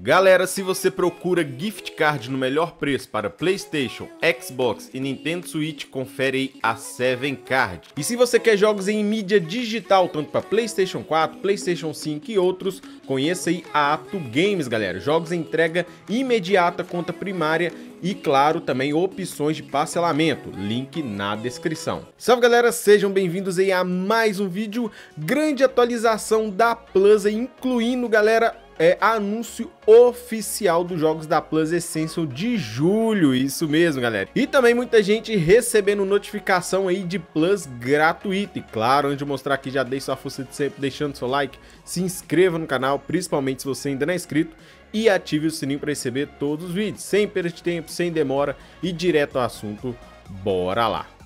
Galera, se você procura gift card no melhor preço para PlayStation, Xbox e Nintendo Switch, confere aí a 7 Card. E se você quer jogos em mídia digital, tanto para PlayStation 4, PlayStation 5 e outros, conheça aí a Ato Games, galera. Jogos em entrega imediata, conta primária e, claro, também opções de parcelamento. Link na descrição. Salve, galera! Sejam bem-vindos aí a mais um vídeo. Grande atualização da Plus, incluindo, galera, é anúncio oficial dos jogos da Plus Essential de julho, isso mesmo, galera. E também muita gente recebendo notificação aí de Plus gratuito. E claro, antes de mostrar aqui, já deixe sua força de sempre deixando seu like, se inscreva no canal, principalmente se você ainda não é inscrito, e ative o sininho para receber todos os vídeos, sem perda de tempo, sem demora e direto ao assunto, bora lá!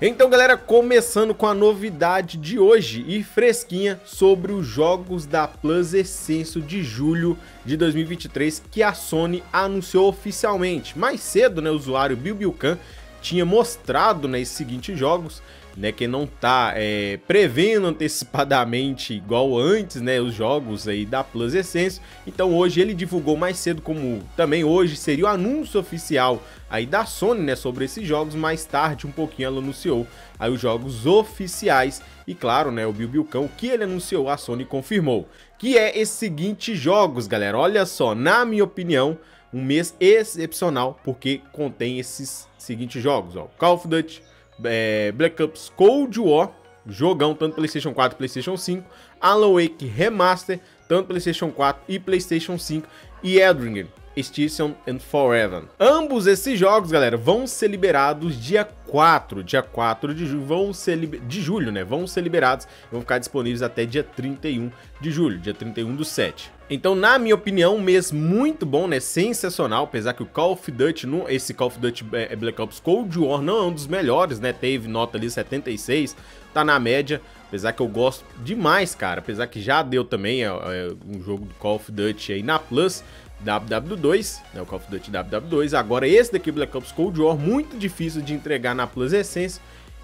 Então, galera, começando com a novidade de hoje e fresquinha sobre os jogos da Plus Essêncio de julho de 2023 que a Sony anunciou oficialmente. Mais cedo, né, o usuário Bilbilcan tinha mostrado né, esses seguintes jogos né, que não tá é, prevendo antecipadamente igual antes, né, os jogos aí da Plus Essence. Então hoje ele divulgou mais cedo como também hoje seria o anúncio oficial aí da Sony, né, sobre esses jogos. Mais tarde um pouquinho ela anunciou aí os jogos oficiais e claro, né, o Bilbilcão, que ele anunciou, a Sony confirmou, que é esses seguintes jogos, galera. Olha só, na minha opinião, um mês excepcional porque contém esses seguintes jogos, ó, Call of Duty é, Black Ops Cold War, jogão tanto PlayStation 4 e PlayStation 5, Alan Wake Remaster, tanto PlayStation 4 e PlayStation 5, e Eldring, Station and Forever. Ambos esses jogos, galera, vão ser liberados dia 4, dia 4 de julho, vão ser de julho, né? Vão ser liberados e vão ficar disponíveis até dia 31 de julho, dia 31 do 7. Então, na minha opinião, um mês muito bom, né? Sensacional, apesar que o Call of Duty, no, esse Call of Duty é, é Black Ops Cold War não é um dos melhores, né? Teve nota ali 76, tá na média, apesar que eu gosto demais, cara. Apesar que já deu também é, é um jogo do Call of Duty aí na Plus, WW2, né, o Call of Duty WW2. Agora esse daqui, Black Ops Cold War, muito difícil de entregar na Plus Essence.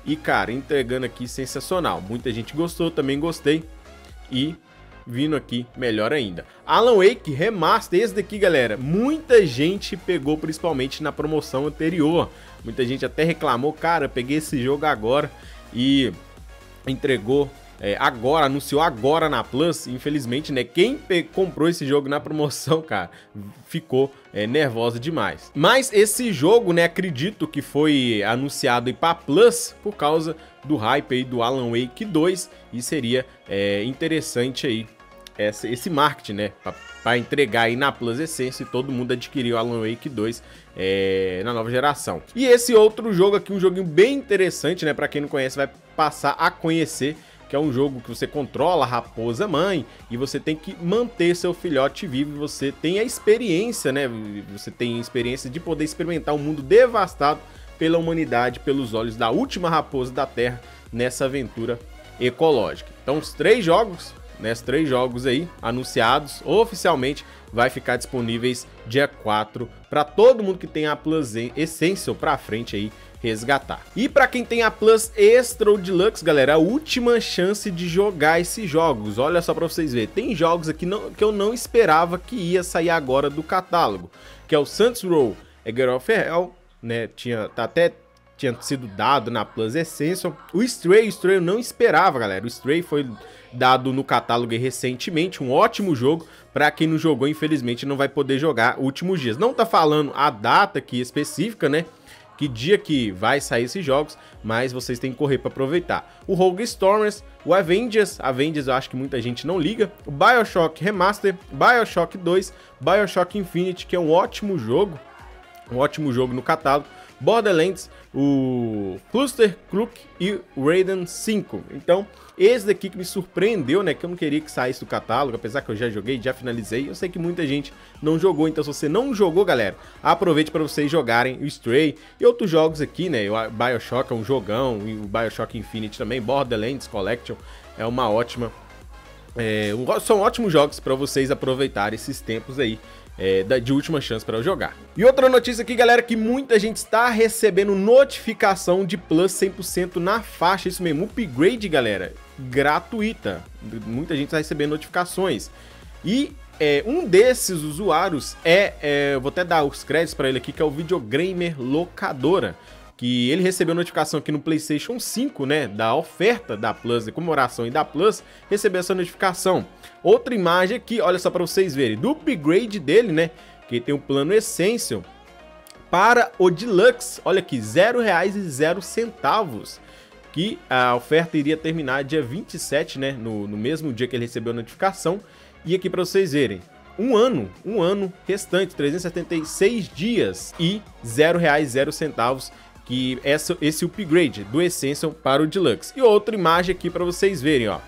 E, cara, entregando aqui sensacional. Muita gente gostou, também gostei. E vindo aqui melhor ainda. Alan Wake Remaster, esse daqui, galera, muita gente pegou principalmente na promoção anterior. Muita gente até reclamou, cara, peguei esse jogo agora e entregou é, agora, anunciou agora na Plus, infelizmente, né? Quem comprou esse jogo na promoção, cara, ficou é, nervosa demais. Mas esse jogo, né, acredito que foi anunciado aí pra Plus por causa do hype aí do Alan Wake 2 e seria é, interessante aí esse, esse marketing, né, para entregar aí na Plus Essence e todo mundo adquirir o Alan Wake 2 é, na nova geração. E esse outro jogo aqui, um joguinho bem interessante, né, para quem não conhece vai passar a conhecer, que é um jogo que você controla a raposa mãe e você tem que manter seu filhote vivo. Você tem a experiência, né? Você tem a experiência de poder experimentar um mundo devastado pela humanidade pelos olhos da última raposa da Terra nessa aventura ecológica. Então, os três jogos, né, três jogos aí anunciados oficialmente vai ficar disponíveis dia 4 para todo mundo que tem a Plus Essential para frente aí resgatar. E para quem tem a Plus Extra ou Deluxe, galera, a última chance de jogar esses jogos. Olha só para vocês verem, tem jogos aqui não, que eu não esperava que ia sair agora do catálogo, que é o Saints Row, Egger of Hell, né, tinha tá até tinha sido dado na Plus Essential. O Stray, o Stray eu não esperava, galera. O Stray foi dado no catálogo recentemente, um ótimo jogo. Para quem não jogou, infelizmente não vai poder jogar últimos dias. Não tá falando a data aqui específica, né? que dia que vai sair esses jogos, mas vocês têm que correr para aproveitar. O Rogue Stormers, o Avengers, Avengers eu acho que muita gente não liga, o BioShock Remaster, BioShock 2, BioShock Infinite, que é um ótimo jogo, um ótimo jogo no catálogo, Borderlands, o Cluster Crook e Raiden 5. Então, esse daqui que me surpreendeu, né, que eu não queria que saísse do catálogo, apesar que eu já joguei, já finalizei. Eu sei que muita gente não jogou, então se você não jogou, galera, aproveite para vocês jogarem o Stray e outros jogos aqui, né, o BioShock é um jogão, e o BioShock Infinite também, Borderlands Collection é uma ótima... É, são ótimos jogos para vocês aproveitarem esses tempos aí é, de última chance para jogar. E outra notícia aqui, galera, que muita gente está recebendo notificação de Plus 100% na faixa, isso mesmo, upgrade, galera, gratuita. Muita gente está recebendo notificações. E é, um desses usuários é, é, vou até dar os créditos para ele aqui, que é o Videogamer Locadora que ele recebeu notificação aqui no PlayStation 5, né, da oferta da Plus, de comemoração e da Plus, recebeu essa notificação. Outra imagem aqui, olha só para vocês verem, do upgrade dele, né, que tem um plano Essential para o Deluxe. Olha aqui, R$ centavos. Que a oferta iria terminar dia 27, né, no, no mesmo dia que ele recebeu a notificação. E aqui para vocês verem, um ano, um ano restante, 376 dias e R$ reais zero centavos que essa, esse upgrade do Essential para o Deluxe. E outra imagem aqui para vocês verem, ó.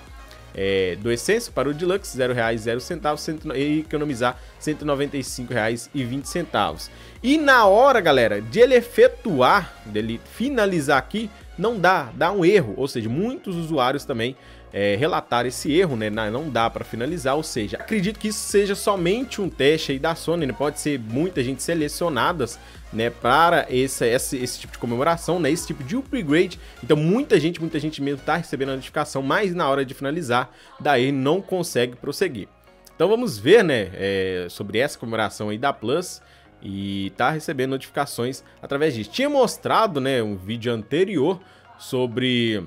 É, do Essential para o Deluxe, R$ 0,00 e economizar R$ 195,20. E na hora, galera, de ele efetuar, dele finalizar aqui, não dá, dá um erro, ou seja, muitos usuários também é, relatar esse erro, né? Não dá para finalizar, ou seja, acredito que isso seja somente um teste aí da Sony, né? Pode ser muita gente selecionadas, né? Para esse, esse, esse tipo de comemoração, né? Esse tipo de upgrade. Então muita gente, muita gente mesmo tá recebendo a notificação, mas na hora de finalizar, daí não consegue prosseguir. Então vamos ver, né? É, sobre essa comemoração aí da Plus e tá recebendo notificações através disso. Tinha mostrado, né? Um vídeo anterior sobre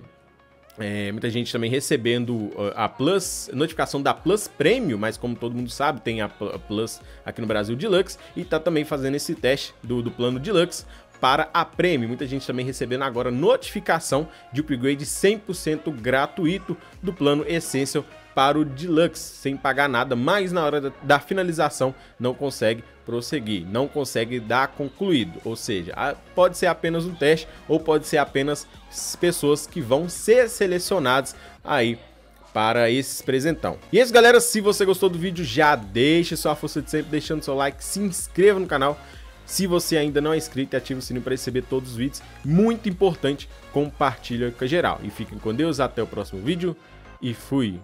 é, muita gente também recebendo uh, a Plus, notificação da Plus Premium, mas como todo mundo sabe, tem a Plus aqui no Brasil Deluxe e tá também fazendo esse teste do, do plano Deluxe para a Premium. Muita gente também recebendo agora notificação de upgrade 100% gratuito do plano Essential para o Deluxe, sem pagar nada, mas na hora da, finalização não consegue prosseguir, não consegue dar concluído. Ou seja, pode ser apenas um teste ou pode ser apenas pessoas que vão ser selecionadas aí para esse presentão. E é isso, galera. Se você gostou do vídeo, já deixe sua força de sempre deixando seu like, se inscreva no canal. Se você ainda não é inscrito, ative o sininho para receber todos os vídeos. Muito importante, compartilha com geral. E fiquem com Deus, até o próximo vídeo e fui!